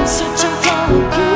I'm searching for a